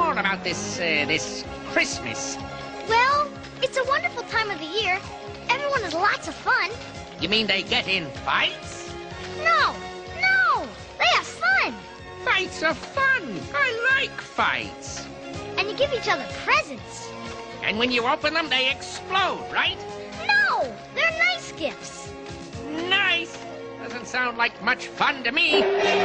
more about this, uh, this Christmas. Well, it's a wonderful time of the year. Everyone has lots of fun. You mean they get in fights? No, no, they have fun. Fights are fun. I like fights. And you give each other presents. And when you open them, they explode, right? No, they're nice gifts. Nice. Doesn't sound like much fun to me.